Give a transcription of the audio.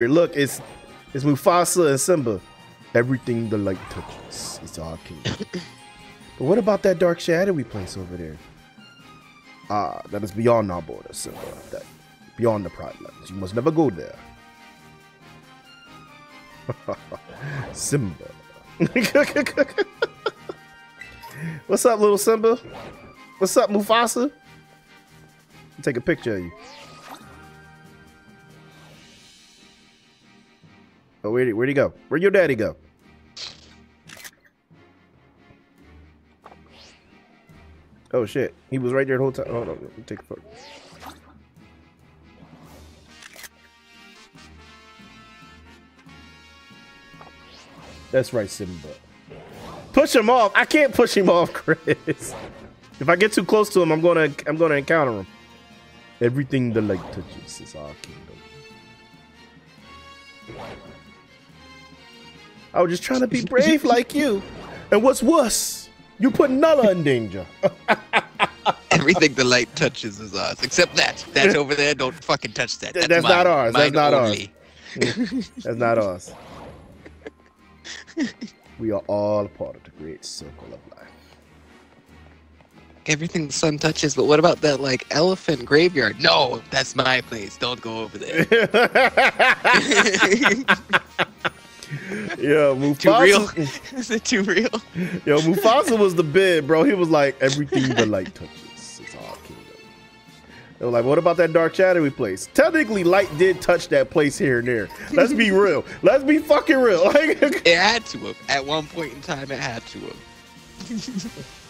Look, it's it's Mufasa and Simba. Everything the light touches is our kingdom. but what about that dark shadowy place over there? Ah, that is beyond our borders, Simba. That beyond the Pride Lands. You must never go there. Simba. What's up, little Simba? What's up, Mufasa? Take a picture of you. Where'd he, where'd he go? Where'd your daddy go? Oh shit, he was right there the whole time. Hold on, take a photo. That's right, Simba. Push him off. I can't push him off, Chris. If I get too close to him, I'm gonna I'm gonna encounter him. Everything the light touches is our kingdom. I was just trying to be brave like you. And what's worse, you put Nala in danger. Everything the light touches is ours, except that. That's over there. Don't fucking touch that. That's, That's not ours. That's not only. ours. That's not ours. We are all part of the great circle of life. Everything the sun touches, but what about that like elephant graveyard? No, that's my place. Don't go over there. Yeah, Mufasa. too real? Is it too real? Yo, Mufasa was the bid, bro. He was like, everything the light touches is all kingdom. They were like, what about that dark shadowy place? Technically, light did touch that place here and there. Let's be real. Let's be fucking real. It had to have. At one point in time, it had to have.